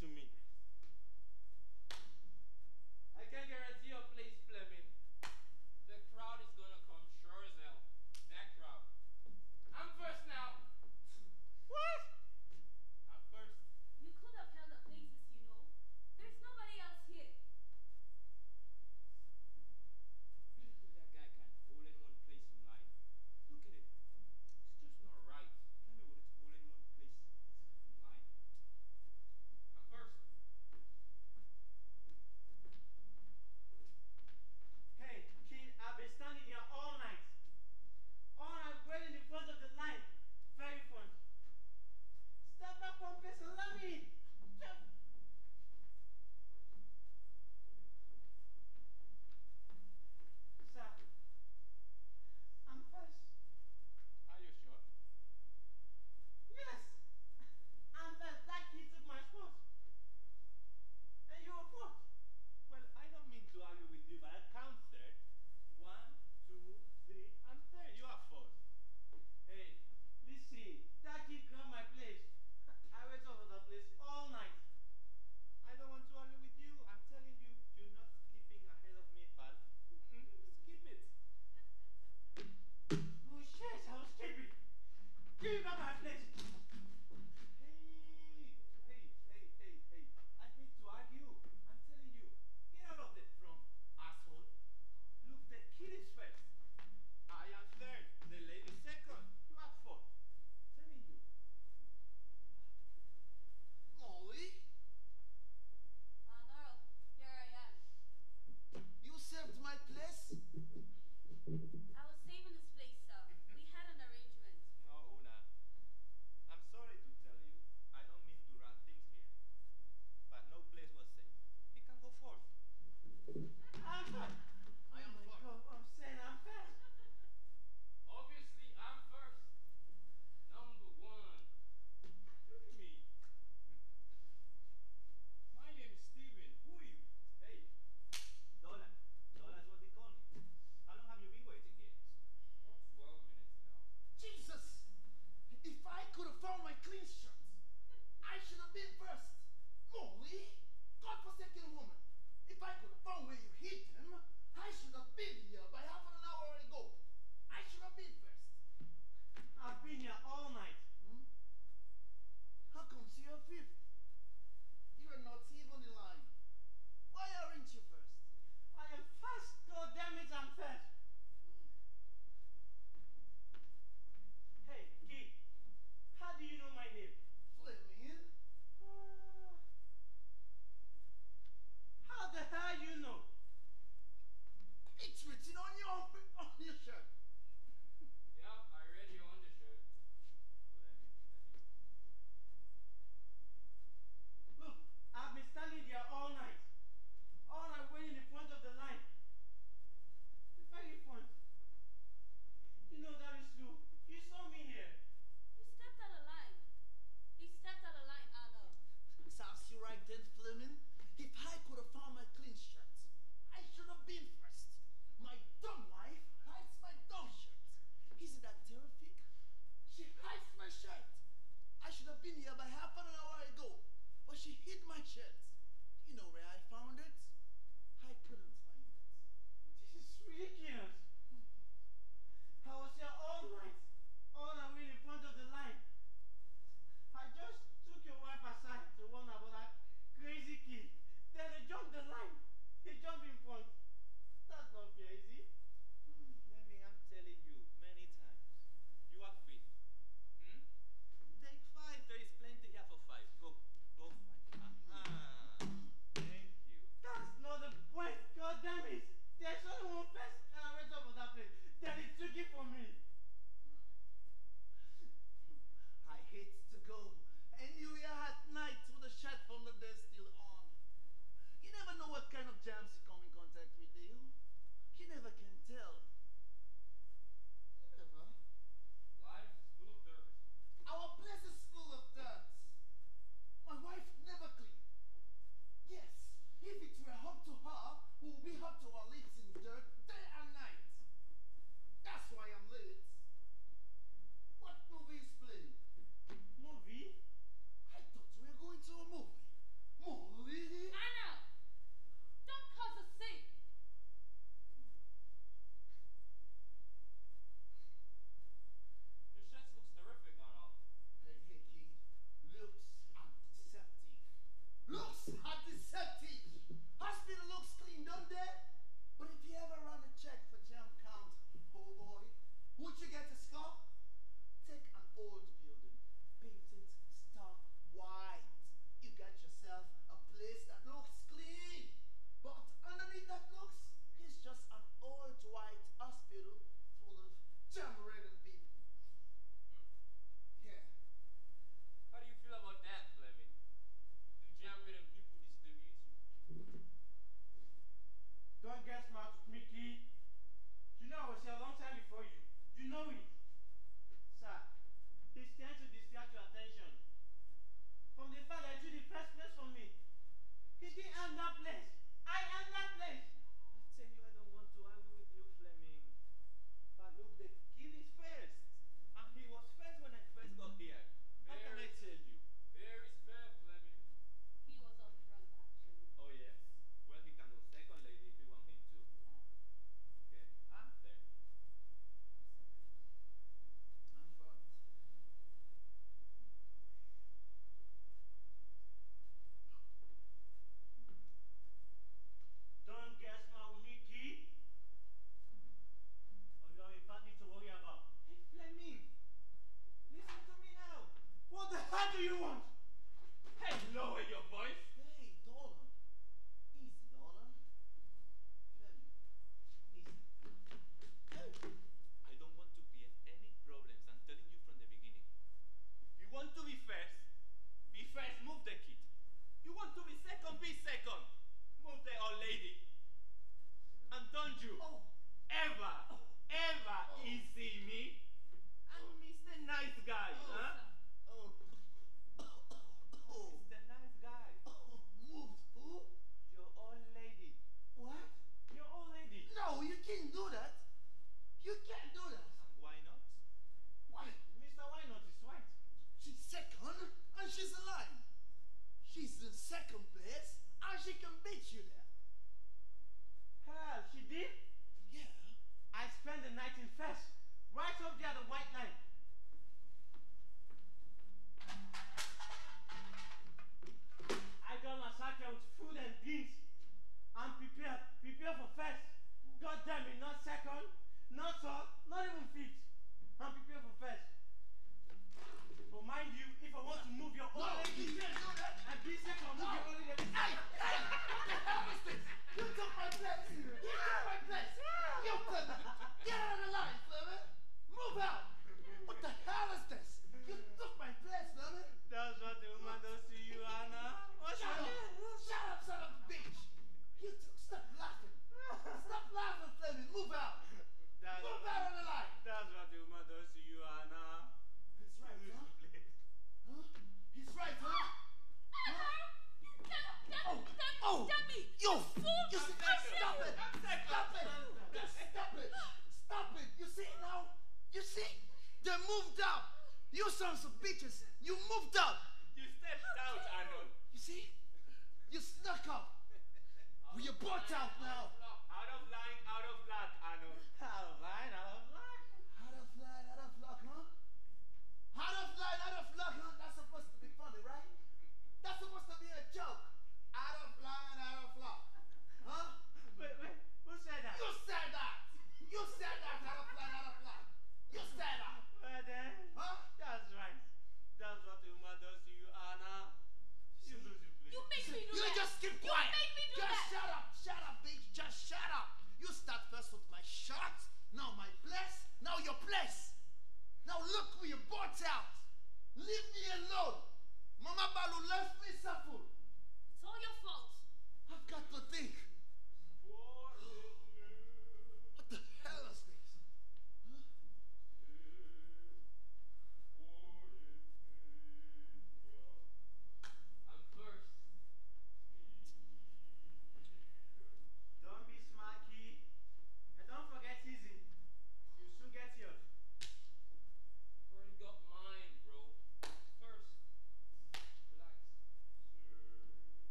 to me.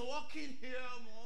Is here.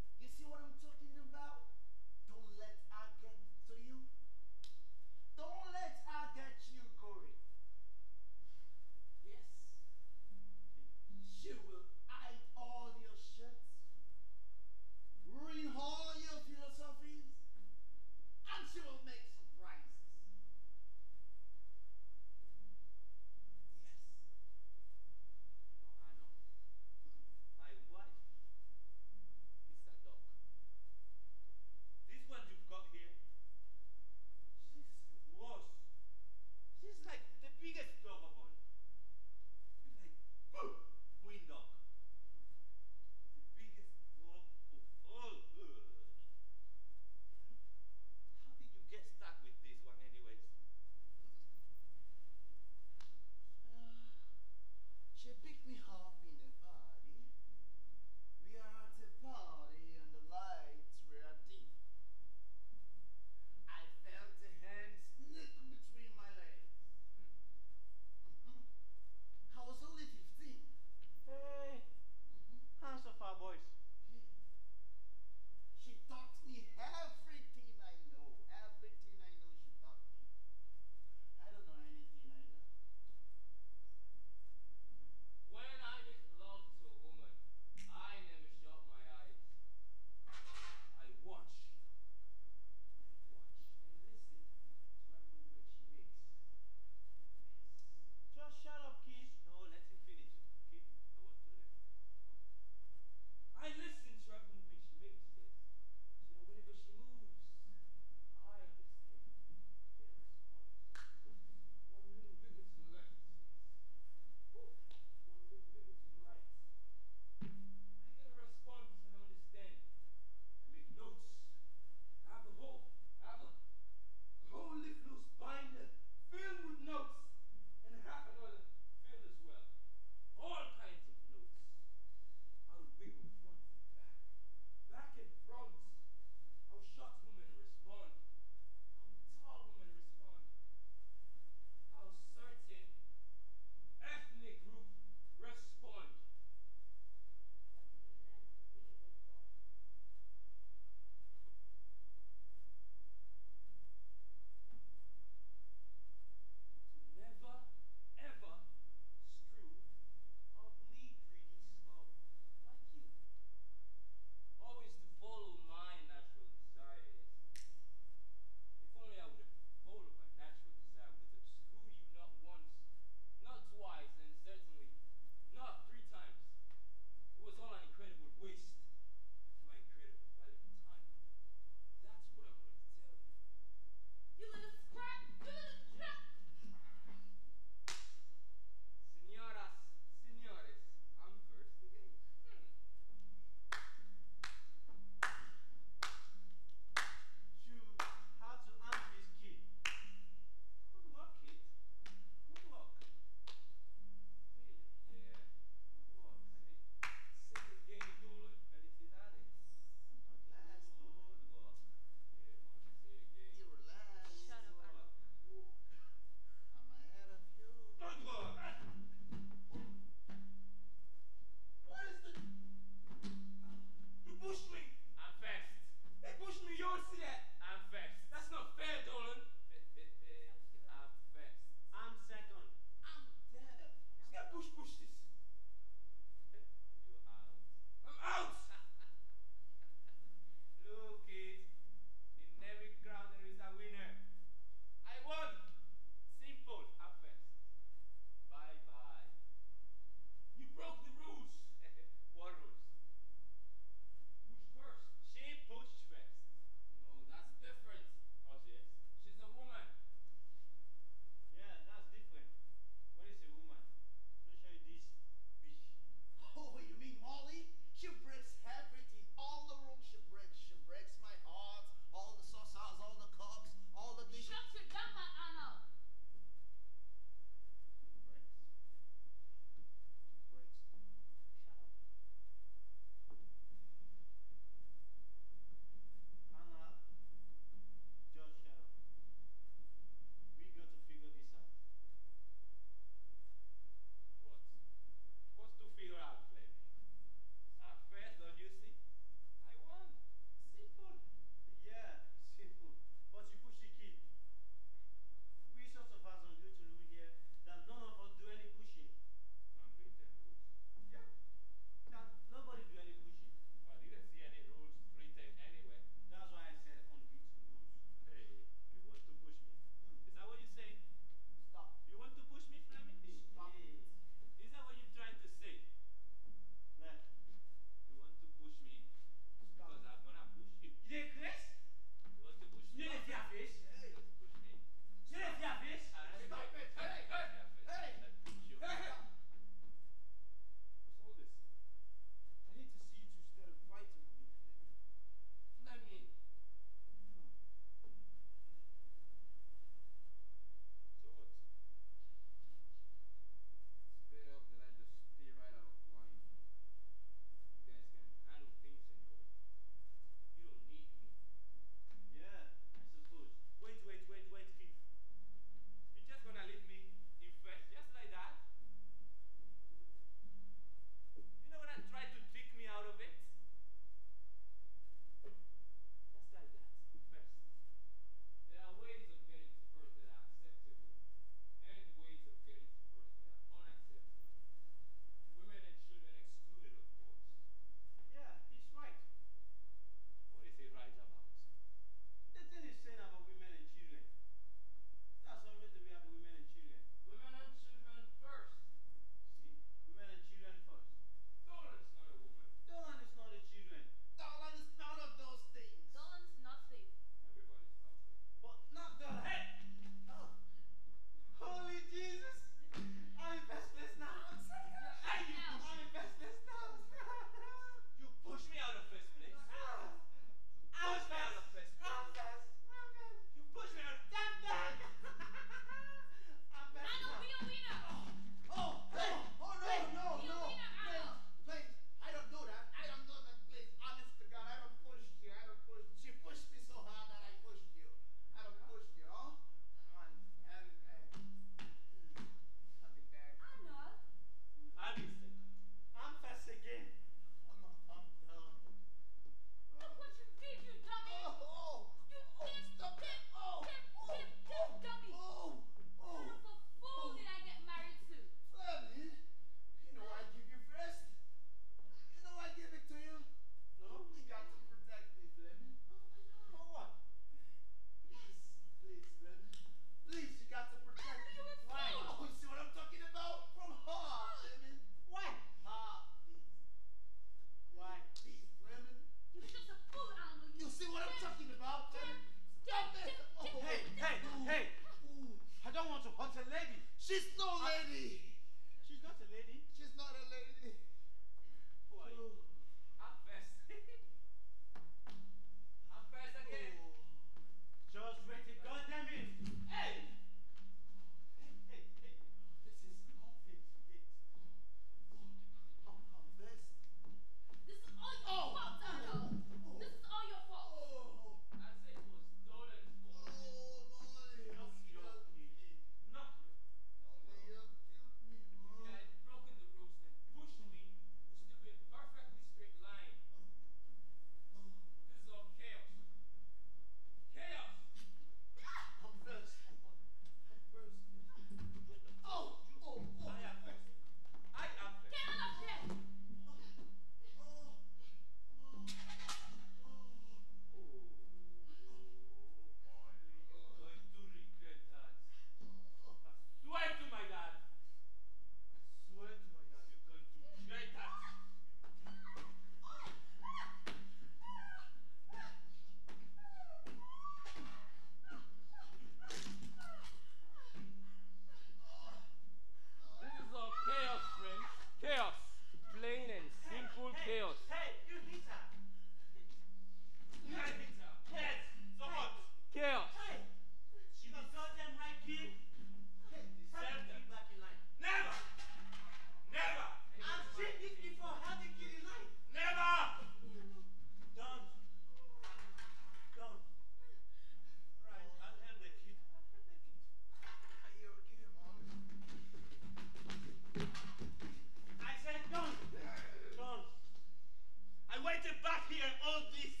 and all this